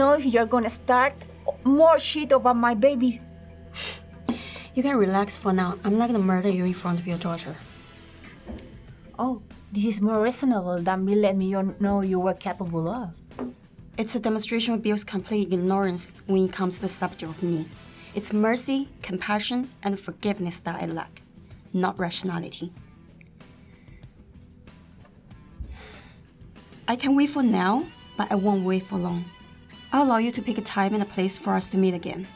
know if you're gonna start more shit about my baby. You can relax for now. I'm not gonna murder you in front of your daughter. Oh, this is more reasonable than me letting me know you were capable of. It's a demonstration of Bill's complete ignorance when it comes to the subject of me. It's mercy, compassion, and forgiveness that I lack, not rationality. I can wait for now, but I won't wait for long. I'll allow you to pick a time and a place for us to meet again.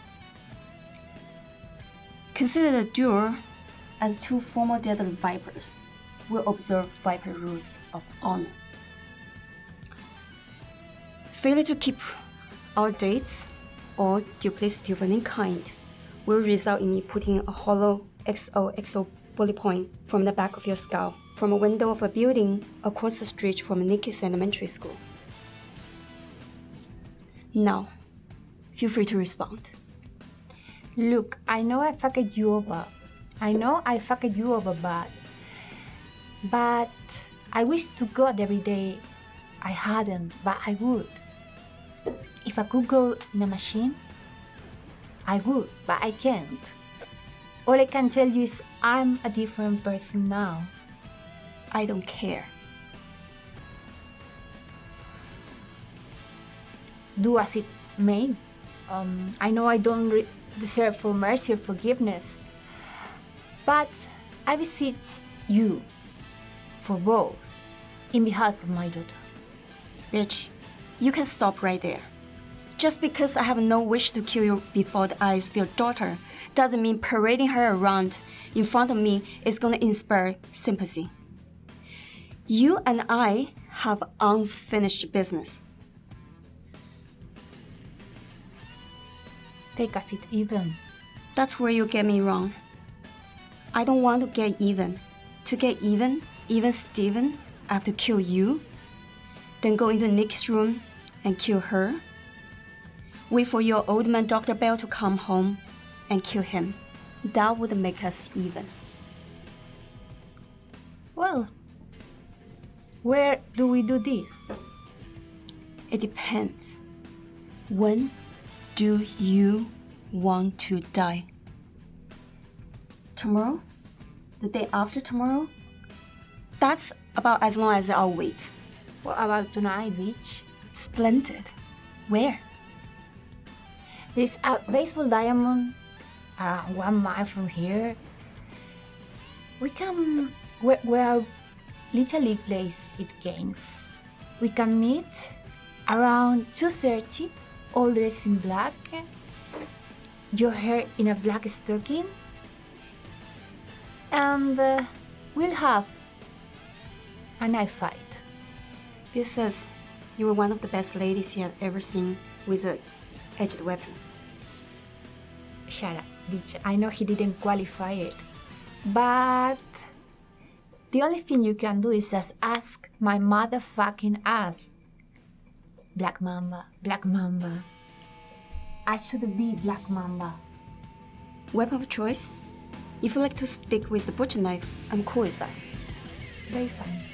Consider the duo as two former deadly vipers. We'll observe viper rules of honor. Failure to keep our dates or duplicity of any kind will result in me putting a hollow XOXO bullet point from the back of your skull from a window of a building across the street from Nikki's elementary school. Now, feel free to respond. Look, I know I fucked you over. I know I fucked you over bad. But I wish to God every day I hadn't, but I would. If I could go in a machine, I would, but I can't. All I can tell you is I'm a different person now. I don't care. Do as it may. Um, I know I don't re- deserve for mercy or forgiveness, but I beseech you for both in behalf of my daughter. Bitch, you can stop right there. Just because I have no wish to kill you before the eyes of your daughter doesn't mean parading her around in front of me is gonna inspire sympathy. You and I have unfinished business. Take seat even. That's where you get me wrong. I don't want to get even. To get even, even Steven, I have to kill you, then go into Nick's room and kill her. Wait for your old man Dr. Bell to come home and kill him. That would make us even. Well, where do we do this? It depends. When do you want to die? Tomorrow? The day after tomorrow? That's about as long as I'll wait. What about tonight, bitch? Splendid. Where? There's a baseball diamond uh, one mile from here. We can, where, where our Little League plays its games. We can meet around 2.30, all dressed in black, your hair in a black stocking, and uh, we'll have a knife fight. Bill says you were one of the best ladies he had ever seen with a edged weapon. Shut up, bitch. I know he didn't qualify it. But the only thing you can do is just ask my motherfucking ass. Black Mamba, Black Mamba. I should be Black Mamba. Weapon of choice? If you like to stick with the butcher knife, I'm cool with that. Very fine.